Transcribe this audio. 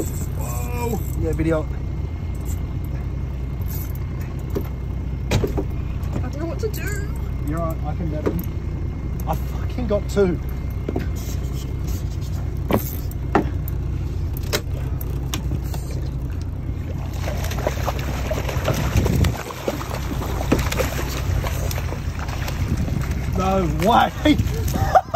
Yeah, video. I don't know what to do. You're right, I can get him. I fucking got two. No way!